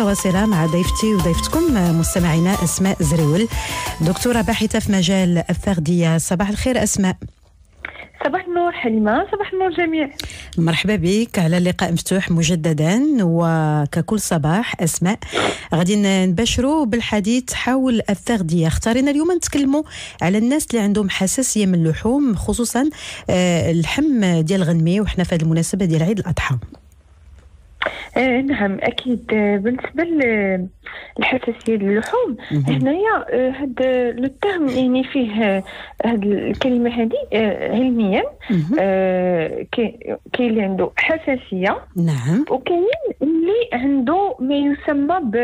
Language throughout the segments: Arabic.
متواصلة مع ضيفتي وضيفتكم مستمعينا أسماء زريول. دكتورة باحثة في مجال الفردية صباح الخير أسماء. صباح النور حليمة. صباح النور جميع. مرحبا بك على اللقاء مفتوح مجددا وككل صباح أسماء. غادي نبشروا بالحديث حول الفردية. اختارينا اليوم نتكلموا على الناس اللي عندهم حساسية من اللحوم خصوصا آه، اللحم ديال الغنمي وحنا في هذه المناسبة ديال عيد الأضحى. آه نعم أكيد. آه بالنسبة للحساسيه للحوم هنايا آه هذا التهم يعني فيه هذه الكلمة هذه آه علميا. آه كاين اللي عنده حساسيه نعم. وكاين اللي عنده ما يسمى ب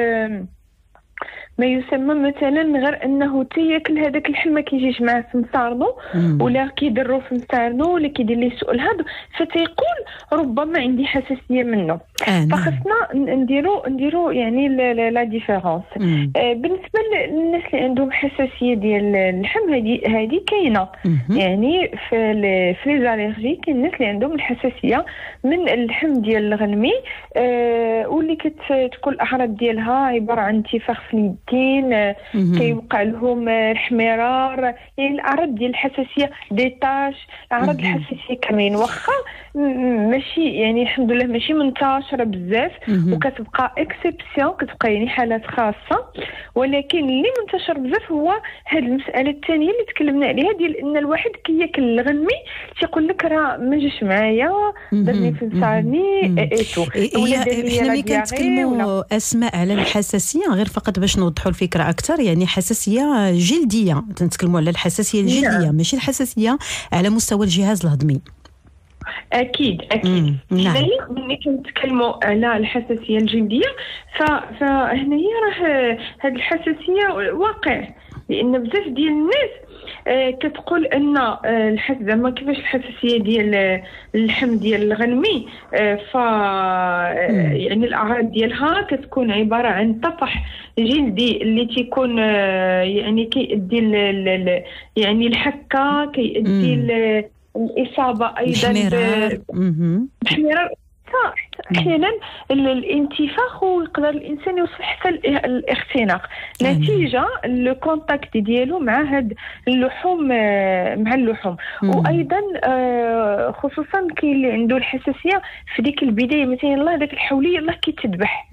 ما يسمى مثلا غير أنه تياكل هذاك اللحم ما كيجيش معاه في مسارنو ولا كيدرو في مسارنو ولا كيدير ليه السؤال هذا. فتيقول ربما عندي حساسية منه. آه نعم. فخصنا نديرو نديرو يعني la différence آه بالنسبة للناس اللي عندهم حساسية ديال اللحم هذه هذه كاينة. يعني في في les allergies كاين الناس اللي عندهم الحساسية من اللحم ديال الغنمي آه واللي كتكون الأعراض ديالها عبارة عن انتفاخ في اليدين كيوقع لهم الحمرار يعني الاعراض ديال الحساسية des taches اعراض الحساسية كاملين. واخا ماشي يعني الحمد لله ماشي منتشرة بزاف وكتبقى exception كتبقى يعني حالات خاصة. ولكن اللي منتشر بزاف هو هذه المسألة الثانية اللي تكلمنا عليها ديال إن الواحد كياكل الغنمي تيقول لك راه ما جاش معايا درني في لساني et tout حنا ملي كنتكلموا أسماء على الحساسية غير فقط باش نوضحوا الفكرة أكثر يعني حساسية جلدية. تنتكلموا على الحساسية الجلدية نعم. ماشي الحساسية على مستوى الجهاز الهضمي. أكيد أكيد. نعم. ملي كنتكلموا على الحساسية الجلدية فهنايا راه هذه الحساسية واقع. لأن بزاف ديال الناس آه كتقول أن آه الحس زعما كيفاش الحساسية ديال اللحم ديال الغنمي آه ف يعني الأعراض ديالها كتكون عبارة عن طفح جلدي اللي تيكون يعني كيؤدي يعني الحكة كيؤدي الإصابة أيضا بحمرار أحيانا الانتفاخ ويقدر الإنسان يوصل حتى الاختناق. نتيجة الكونتاكت ديالو مع هاد اللحوم مع اللحوم. وأيضا خصوصا كاين اللي عنده الحساسية في ديك البداية مثلا الله داك الحوليه الله كيتذبح.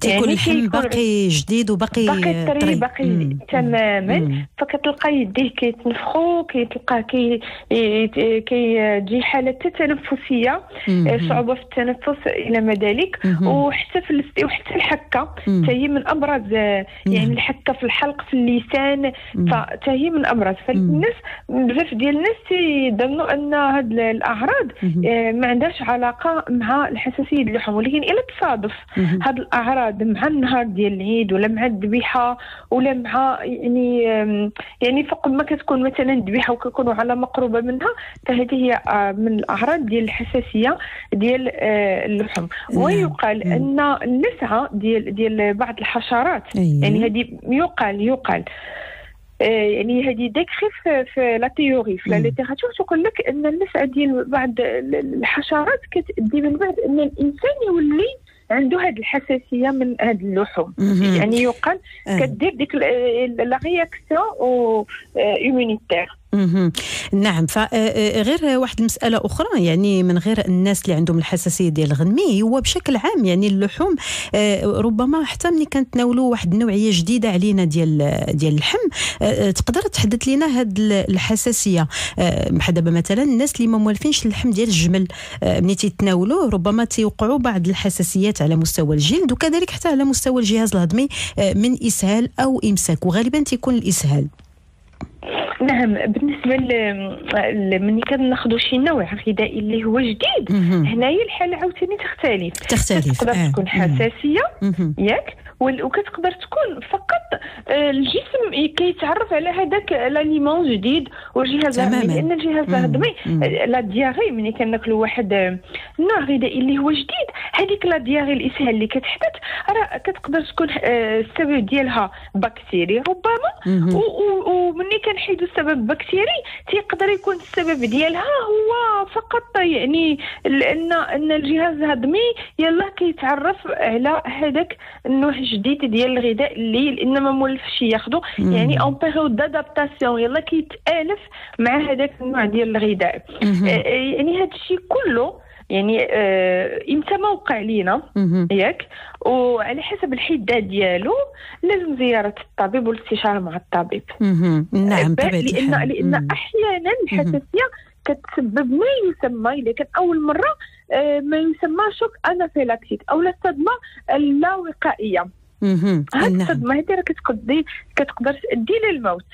تيكون اللحم باقي جديد وباقي باقي طري باقي تماما. فكتلقى يديه كيتنفخوا كيتلقاه كي كيجي حالة تنفسيه صعوبة في التنفس إلى ما ذلك وحتى في وحتى الحكة. حتى هي من ابرز يعني الحكة في الحلق في اللسان. فحتى هي من ابرز فالناس بزاف ديال الناس تيظنوا أن هاد الاعراض ما عندهاش علاقة مع الحساسية اللحوم ولكن إلا تصادف هاد الاعراض مع النهار ديال العيد ولا مع الذبيحة ولا مع يعني يعني فوق ما كتكون مثلا الذبيحة وكيكونوا على مقربة منها فهذه هي من الاعراض ديال الحساسية ديال اللحم ويقال أن اللسعة ديال ديال بعض الحشرات يعني هذه يقال يقال. يعني هذه décrit في, la théorie في la littérature تقول لك أن اللسعة ديال بعض الحشرات كتدي من بعد أن الإنسان يولي عنده هذه الحساسية من هذه اللحوم. يعني يقال كدير ديك la réaction immunitaire نعم. فغير واحد المساله أخرى يعني من غير الناس اللي عندهم الحساسية ديال الغنمي هو بشكل عام يعني اللحوم ربما حتى ملي كنتناولوا واحد النوعية جديدة علينا ديال ديال اللحم تقدر تحدث لنا هاد الحساسية. بحال دابا مثلا الناس اللي ما موالفينش اللحم ديال الجمل ملي تيتناولوه ربما تيوقعوا بعض الحساسيات على مستوى الجلد وكذلك حتى على مستوى الجهاز الهضمي من إسهال أو إمساك وغالبا تيكون الإسهال. نعم بالنسبة ملي كناخذوا شي نوع غذائي اللي هو جديد هنايا الحالة عاوتاني تختلف. تختلف تقدر آه. تكون حساسية ياك وكتقدر تكون فقط الجسم كيتعرف على هذاك لاليمون جديد والجهاز الهضمي. لأن الجهاز الهضمي la diarrhée ملي كناكلوا واحد النوع غذائي اللي هو جديد هذيك la diarrhée الإسهال اللي كتحدث راه كتقدر تكون السبب ديالها بكتيري ربما وملي كنحيدوا السبب البكتيري تيقدر يكون السبب ديالها هو فقط يعني لأن أن الجهاز الهضمي يلا كيتعرف على هذاك النوع جديد ديال الغذاء اللي لأن ما مولفش ياخذو يعني une période d'adaptation يلا كيتألف مع هذاك النوع ديال الغذاء. يعني هذا الشيء كله يعني آه إمتى ما وقع لينا ياك؟ وعلى حسب الحدة ديالو لازم زيارة الطبيب والاستشارة مع الطبيب. نعم لأن لأن أحيانا الحساسية كتسبب ما يسمى إذا كان أول مرة آه ما يسمى شوك انافيلاكسيك أو الصدمه اللاوقائية. هاد الصدمة هذه راه كتقضي كتقدر تؤدي للموت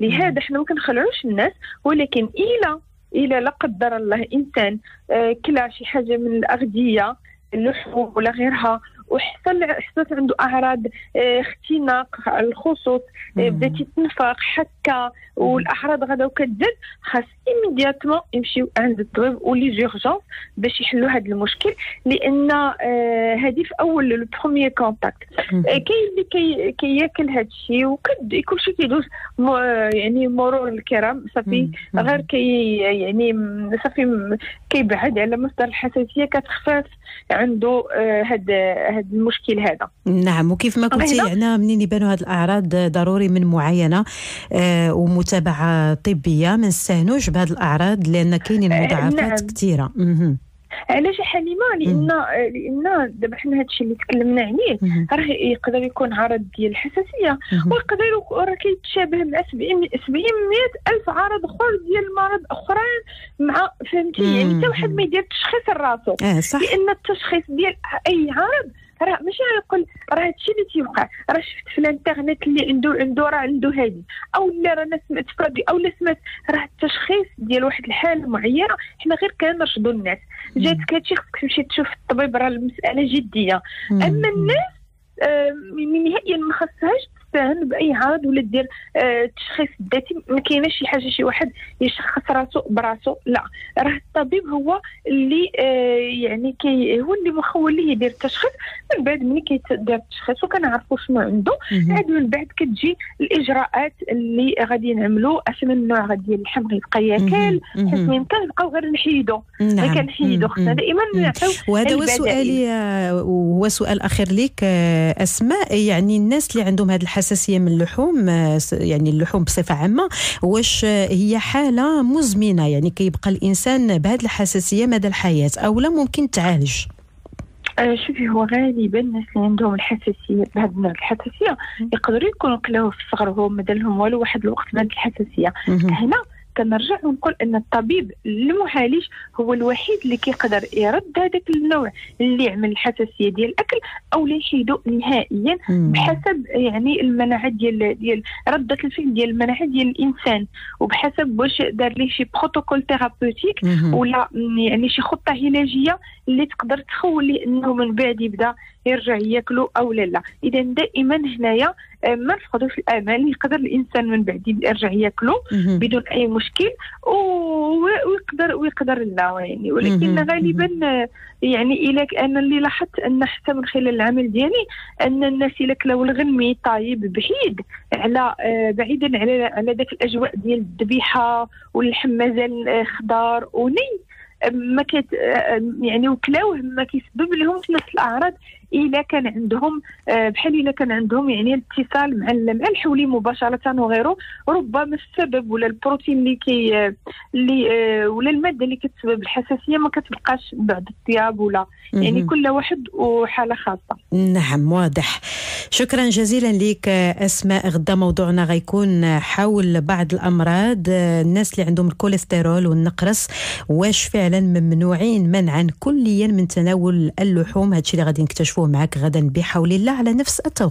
لهذا حنا ما كنخلعوش الناس ولكن إلى إلى لا قدر الله إنسان آه كلا شي حاجة من الأغذية اللحوم ولا غيرها. وحصل حصلت عنده أعراض آه، اختناق الخصوص آه، بدا تتنفخ حكه والأعراض غدا وكتزاد خاص immédiatement يمشيو عند الطبيب و les urgences باش يحلوا هذا المشكل لأن آه هذه في أول le premier contact آه كاين اللي كي كياكل هذا الشيء وكل شيء كيدوز يعني مرور الكرام صافي. غير كي يعني صافي كيبعد على مصدر الحساسية كتخفف عنده هذا آه هذا المشكل هذا. نعم وكيف ما قلتي يعني منين يبانوا هذه الأعراض ضروري من معاينة آه ومتابعة طبية ما نستهنوش بهذه الأعراض لأن كاينين آه، مضاعفات نعم. كثيرة. علاش حليمة؟ لأن لأن دابا حنا هذا الشيء اللي تكلمنا عليه راه يقدر يكون عرض ديال الحساسية ويقدر راه كيتشابه مع 70 70 ألف عرض أخر ديال المرض أخرين مع فهمتي؟ يعني حتى واحد ما يدير تشخيص لراسو. آه. لأن التشخيص ديال أي عرض راه ماشي يقول راه هادشي اللي تيوقع. راه شفت في الانترنت اللي عنده عنده راه عنده هادي. أو لا راه أنا سمعت فادي أو لا سمعت راه التشخيص ديال واحد الحالة معينة حنا غير كنرشدوا الناس. جاتك هادشي خصك تمشي تشوف الطبيب راه المسألة جدية. أما الناس آه نهائيا ما خصهاش تستهن بأي عرض ولا دير آه تشخيص ذاتي. ما كايناش شي حاجة شي واحد يشخص راسو براسو. لا راه الطبيب هو اللي آه يعني كي هو اللي هو اللي يدير التشخيص. من بعد ملي كيدير التشخيص وكنعرفوا شنو عنده عاد من بعد كتجي الإجراءات اللي غادي نعملوا اش من نوع غادي اللحم غيبقى ياكل حيت ما يمكنش نبقاو غير نحيدو. نعم. كنحيدو. خصنا دائما نعطيو وهذا هو سؤالي آه، وهو سؤال أخير لك آه، أسماء. يعني الناس اللي عندهم هذه الحساسيه من اللحوم آه، يعني اللحوم بصفة عامة. واش هي حالة مزمنة؟ يعني كيبقى الإنسان بهذه الحساسية مدى الحياة أو لا ممكن تعالج؟ آه، شوفي هو غالبا الناس اللي عندهم الحساسيه بهذا النوع الحساسية يقدروا يكونوا كلاوه في الصغر وهو ما لهم والو واحد الوقت بهذه الحساسية. هنا كنرجع ونقول أن الطبيب المعالج هو الوحيد اللي كيقدر يرد هذاك النوع اللي عمل الحساسيه ديال الأكل أو اللي يحيدو نهائيا بحسب يعني المناعة ديال ديال ردة الفعل ديال المناعة ديال الإنسان وبحسب واش دار ليه شي protocole thérapeutique ولا يعني شي خطة علاجية اللي تقدر تخولي أنه من بعد يبدأ يرجع ياكلوا أو لا لا. إذا دائما هنايا آه، ما نفقدوش الامل يقدر الإنسان من بعد يرجع ياكلوا بدون أي مشكل ويقدر ويقدر لا يعني. ولكن غالبا آه، يعني إلى أنا اللي لاحظت أن حتى من خلال العمل ديالي أن الناس إلا كلاو الغنمي طايب بعيد على آه، بعيدا على على ذاك الأجواء ديال الذبيحة واللحم مازال خضار وني ما كت يعني وكلاوه ما كيسبب لهم نفس الأعراض إلا كان عندهم آه، بحال إلا كان عندهم يعني الاتصال مع مع الحولي مباشرة وغيره. ربما السبب ولا البروتين اللي كي اللي آه، ولا المادة اللي كتسبب الحساسية ما كتبقاش بعد الثياب ولا يعني كل واحد وحالة خاصة. نعم واضح. شكرا جزيلا لك أسماء. غدا موضوعنا غيكون حول بعض الأمراض. الناس اللي عندهم الكوليسترول والنقرس واش فعلا ممنوعين منعا كليا من تناول اللحوم. هادشي اللي غادي نكتشفوه معك غدا بحول الله على نفس التوقيت